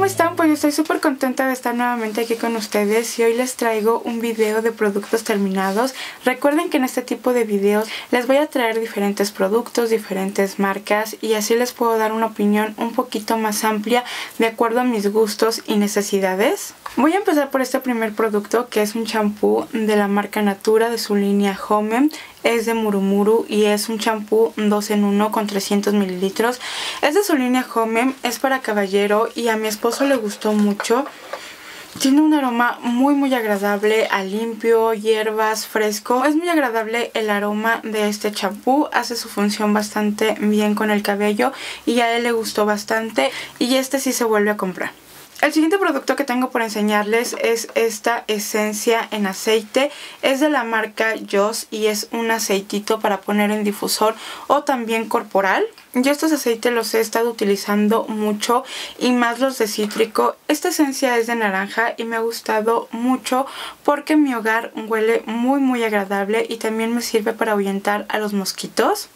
¿cómo están? Pues estoy súper contenta de estar nuevamente aquí con ustedes y hoy les traigo un video de productos terminados. Recuerden que en este tipo de videos les voy a traer diferentes productos, diferentes marcas y así les puedo dar una opinión un poquito más amplia de acuerdo a mis gustos y necesidades. Voy a empezar por este primer producto que es un champú de la marca Natura de su línea Home es de Murumuru y es un champú 2 en 1 con 300 mililitros. Es de su línea Home, es para caballero y a mi esposo le gustó mucho. Tiene un aroma muy muy agradable a limpio, hierbas, fresco. Es muy agradable el aroma de este champú. Hace su función bastante bien con el cabello y a él le gustó bastante y este sí se vuelve a comprar. El siguiente producto que tengo por enseñarles es esta esencia en aceite. Es de la marca Joss y es un aceitito para poner en difusor o también corporal. Yo estos aceites los he estado utilizando mucho y más los de cítrico. Esta esencia es de naranja y me ha gustado mucho porque mi hogar huele muy muy agradable y también me sirve para ahuyentar a los mosquitos.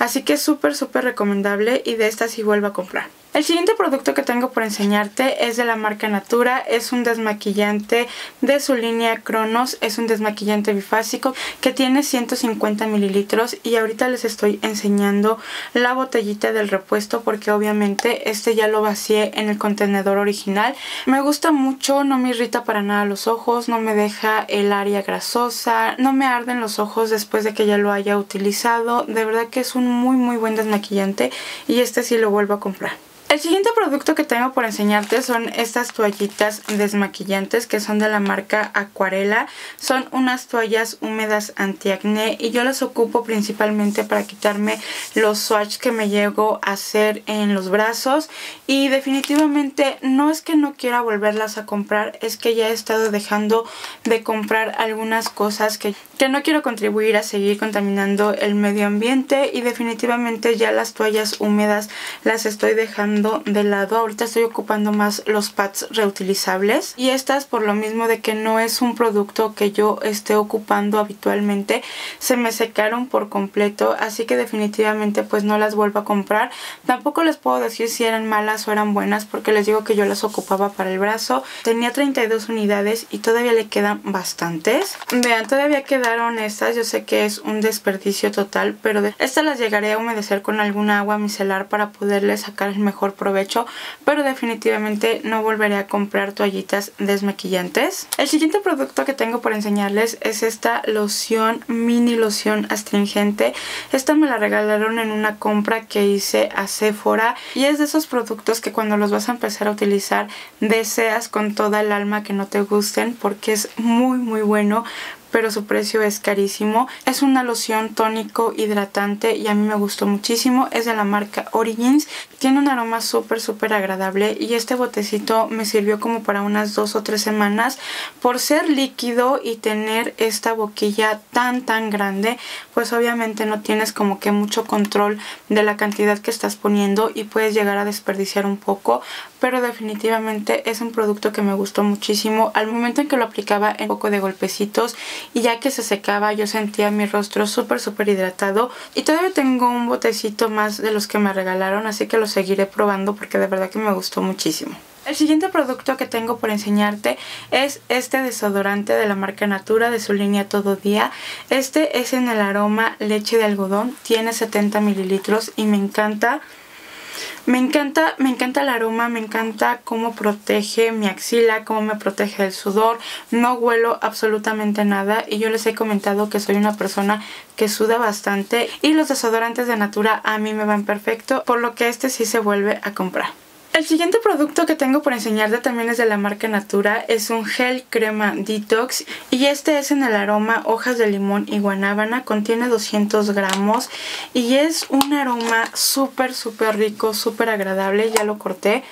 Así que es súper súper recomendable y de esta sí vuelvo a comprar. El siguiente producto que tengo por enseñarte es de la marca Natura, es un desmaquillante de su línea Cronos, es un desmaquillante bifásico que tiene 150 mililitros y ahorita les estoy enseñando la botellita del repuesto porque obviamente este ya lo vacié en el contenedor original. Me gusta mucho, no me irrita para nada los ojos, no me deja el área grasosa, no me arden los ojos después de que ya lo haya utilizado, de verdad que es un muy muy buen desmaquillante y este sí lo vuelvo a comprar. El siguiente producto que tengo por enseñarte son estas toallitas desmaquillantes que son de la marca Acuarela. Son unas toallas húmedas antiacné y yo las ocupo principalmente para quitarme los swatch que me llego a hacer en los brazos y definitivamente no es que no quiera volverlas a comprar, es que ya he estado dejando de comprar algunas cosas que, que no quiero contribuir a seguir contaminando el medio ambiente y definitivamente ya las toallas húmedas las estoy dejando de lado. Ahorita estoy ocupando más los pads reutilizables y estas por lo mismo de que no es un producto que yo esté ocupando habitualmente, se me secaron por completo, así que definitivamente pues no las vuelvo a comprar. Tampoco les puedo decir si eran malas o eran buenas porque les digo que yo las ocupaba para el brazo. Tenía 32 unidades y todavía le quedan bastantes. Vean, todavía quedaron estas, yo sé que es un desperdicio total, pero de estas las llegaré a humedecer con alguna agua micelar para poderle sacar el mejor provecho, pero definitivamente no volveré a comprar toallitas desmaquillantes. El siguiente producto que tengo por enseñarles es esta loción, mini loción astringente. Esta me la regalaron en una compra que hice a Sephora y es de esos productos que cuando los vas a empezar a utilizar deseas con toda el alma que no te gusten porque es muy muy bueno pero su precio es carísimo. Es una loción tónico hidratante y a mí me gustó muchísimo. Es de la marca Origins. Tiene un aroma súper súper agradable y este botecito me sirvió como para unas dos o tres semanas. Por ser líquido y tener esta boquilla tan tan grande, pues obviamente no tienes como que mucho control de la cantidad que estás poniendo y puedes llegar a desperdiciar un poco, pero definitivamente es un producto que me gustó muchísimo. Al momento en que lo aplicaba en un poco de golpecitos y ya que se secaba yo sentía mi rostro súper súper hidratado y todavía tengo un botecito más de los que me regalaron así que lo seguiré probando porque de verdad que me gustó muchísimo. El siguiente producto que tengo por enseñarte es este desodorante de la marca Natura de su línea Todo Día. Este es en el aroma leche de algodón, tiene 70 mililitros y me encanta me encanta, me encanta el aroma, me encanta cómo protege mi axila, cómo me protege el sudor. No huelo absolutamente nada y yo les he comentado que soy una persona que suda bastante y los desodorantes de Natura a mí me van perfecto, por lo que este sí se vuelve a comprar. El siguiente producto que tengo por enseñarte también es de la marca Natura, es un gel crema detox y este es en el aroma hojas de limón y guanábana, contiene 200 gramos y es un aroma súper súper rico, súper agradable, ya lo corté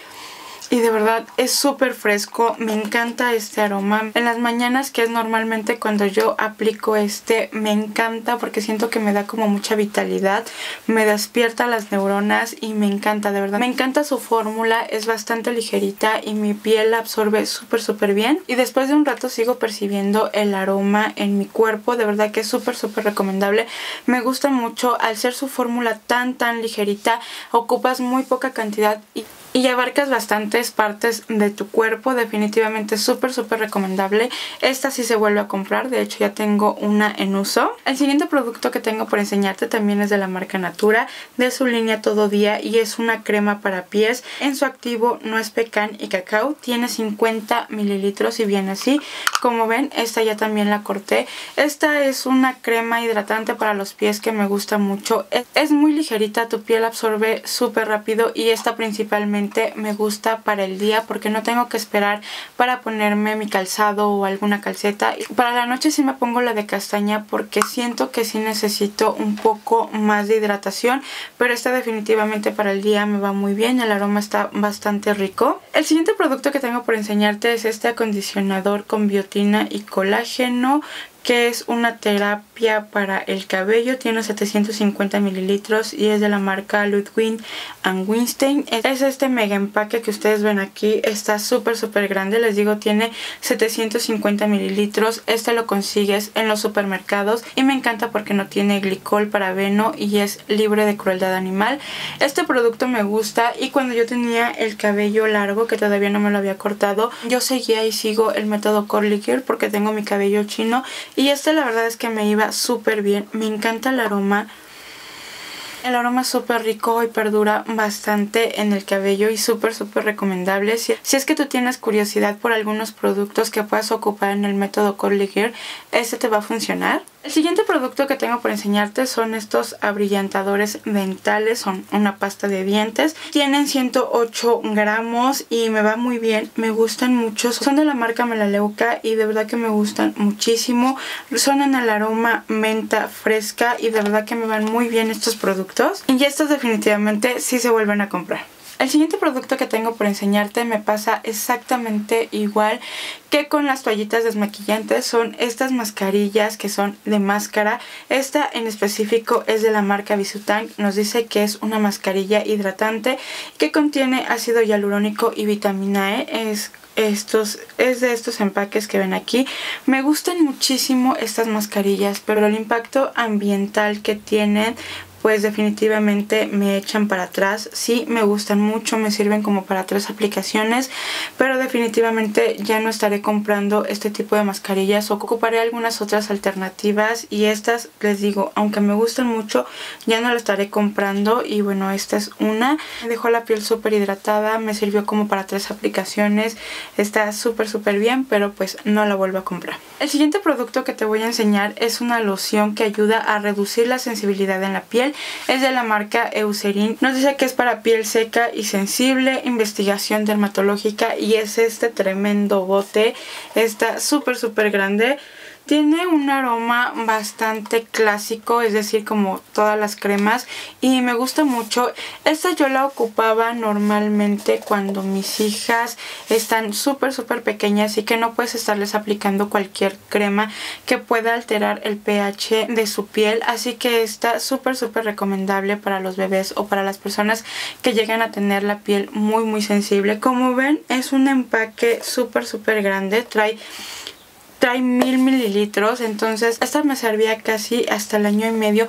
y de verdad es súper fresco, me encanta este aroma. En las mañanas que es normalmente cuando yo aplico este me encanta porque siento que me da como mucha vitalidad, me despierta las neuronas y me encanta de verdad. Me encanta su fórmula, es bastante ligerita y mi piel la absorbe súper súper bien y después de un rato sigo percibiendo el aroma en mi cuerpo, de verdad que es súper súper recomendable. Me gusta mucho al ser su fórmula tan tan ligerita, ocupas muy poca cantidad y y abarcas bastantes partes de tu cuerpo. Definitivamente súper, súper recomendable. Esta sí se vuelve a comprar. De hecho, ya tengo una en uso. El siguiente producto que tengo por enseñarte también es de la marca Natura, de su línea Todo Día y es una crema para pies. En su activo no es pecan y cacao. Tiene 50 mililitros y viene así. Como ven, esta ya también la corté. Esta es una crema hidratante para los pies que me gusta mucho. Es muy ligerita, tu piel absorbe súper rápido y esta principalmente me gusta para el día porque no tengo que esperar para ponerme mi calzado o alguna calceta. Para la noche sí me pongo la de castaña porque siento que sí necesito un poco más de hidratación, pero esta definitivamente para el día me va muy bien, el aroma está bastante rico. El siguiente producto que tengo por enseñarte es este acondicionador con biotina y colágeno que es una terapia para el cabello, tiene 750 mililitros y es de la marca Ludwig and Winstein. Es este mega empaque que ustedes ven aquí, está súper súper grande, les digo tiene 750 mililitros, este lo consigues en los supermercados y me encanta porque no tiene glicol, parabeno y es libre de crueldad animal. Este producto me gusta y cuando yo tenía el cabello largo que todavía no me lo había cortado, yo seguía y sigo el método Curly Girl porque tengo mi cabello chino y este la verdad es que me iba súper bien. Me encanta el aroma. El aroma es súper rico y perdura bastante en el cabello y súper súper recomendable. Si, es que tú tienes curiosidad por algunos productos que puedas ocupar en el método Curly Gear, este te va a funcionar. El siguiente producto que tengo por enseñarte son estos abrillantadores dentales, son una pasta de dientes. Tienen 108 gramos y me va muy bien, me gustan mucho. Son de la marca Melaleuca y de verdad que me gustan muchísimo. Son en el aroma menta fresca y de verdad que me van muy bien estos productos. Y estos definitivamente sí se vuelven a comprar. El siguiente producto que tengo por enseñarte me pasa exactamente igual que con las toallitas desmaquillantes. Son estas mascarillas que son de máscara. Esta en específico es de la marca Bisutank. Nos dice que es una mascarilla hidratante que contiene ácido hialurónico y vitamina E. Es estos es de estos empaques que ven aquí me gustan muchísimo estas mascarillas pero el impacto ambiental que tienen pues definitivamente me echan para atrás. Sí, me gustan mucho, me sirven como para tres aplicaciones, pero definitivamente ya no estaré comprando este tipo de mascarillas o ocuparé algunas otras alternativas y estas, les digo, aunque me gustan mucho, ya no la estaré comprando y bueno, esta es una. Me dejó la piel súper hidratada, me sirvió como para tres aplicaciones, está súper súper bien, pero pues no la vuelvo a comprar. El siguiente producto que te voy a enseñar es una loción que ayuda a reducir la sensibilidad en la piel es de la marca Eucerin. Nos dice que es para piel seca y sensible, investigación dermatológica y es este tremendo bote. Está súper súper grande. Tiene un aroma bastante clásico, es decir, como todas las cremas y me gusta mucho. Esta yo la ocupaba normalmente cuando mis hijas están súper súper pequeñas y que no puedes estarles aplicando cualquier crema que pueda alterar el pH de su piel. Así que está súper súper recomendable para los bebés o para las personas que llegan a tener la piel muy muy sensible. Como ven es un empaque súper súper grande, trae trae mil mililitros entonces esta me servía casi hasta el año y medio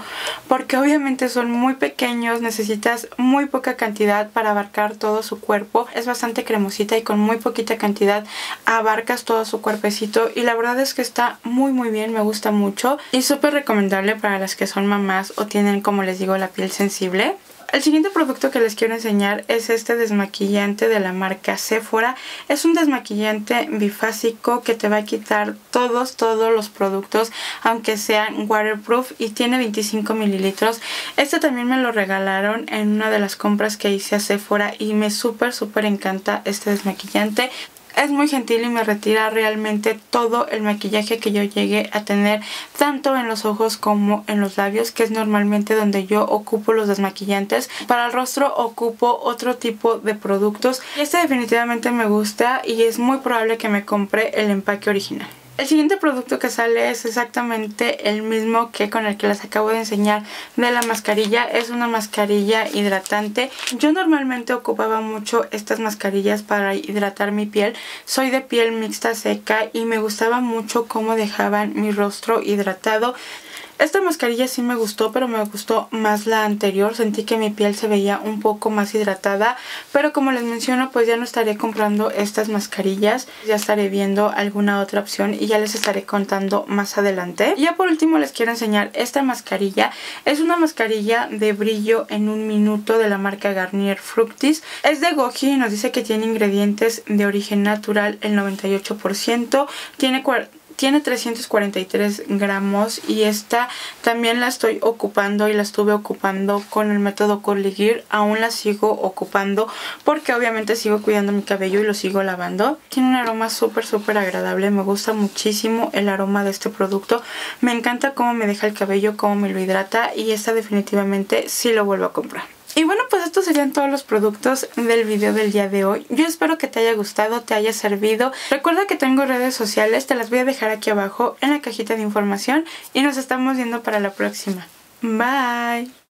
porque obviamente son muy pequeños necesitas muy poca cantidad para abarcar todo su cuerpo. Es bastante cremosita y con muy poquita cantidad abarcas todo su cuerpecito y la verdad es que está muy muy bien me gusta mucho y súper recomendable para las que son mamás o tienen como les digo la piel sensible el siguiente producto que les quiero enseñar es este desmaquillante de la marca Sephora. Es un desmaquillante bifásico que te va a quitar todos, todos los productos, aunque sean waterproof y tiene 25 mililitros. Este también me lo regalaron en una de las compras que hice a Sephora y me súper, súper encanta este desmaquillante es muy gentil y me retira realmente todo el maquillaje que yo llegue a tener tanto en los ojos como en los labios que es normalmente donde yo ocupo los desmaquillantes. Para el rostro ocupo otro tipo de productos este definitivamente me gusta y es muy probable que me compre el empaque original el siguiente producto que sale es exactamente el mismo que con el que les acabo de enseñar de la mascarilla. Es una mascarilla hidratante. Yo normalmente ocupaba mucho estas mascarillas para hidratar mi piel. Soy de piel mixta seca y me gustaba mucho cómo dejaban mi rostro hidratado. Esta mascarilla sí me gustó, pero me gustó más la anterior. Sentí que mi piel se veía un poco más hidratada, pero como les menciono, pues ya no estaré comprando estas mascarillas. Ya estaré viendo alguna otra opción y ya les estaré contando más adelante. Y ya por último les quiero enseñar esta mascarilla. Es una mascarilla de brillo en un minuto de la marca Garnier Fructis. Es de Goji y nos dice que tiene ingredientes de origen natural el 98%. Tiene tiene 343 gramos y esta también la estoy ocupando y la estuve ocupando con el método Curly Aún la sigo ocupando porque obviamente sigo cuidando mi cabello y lo sigo lavando. Tiene un aroma súper súper agradable. Me gusta muchísimo el aroma de este producto. Me encanta cómo me deja el cabello, cómo me lo hidrata y esta definitivamente sí lo vuelvo a comprar. Bueno, pues estos serían todos los productos del video del día de hoy. Yo espero que te haya gustado, te haya servido. Recuerda que tengo redes sociales, te las voy a dejar aquí abajo en la cajita de información y nos estamos viendo para la próxima. Bye.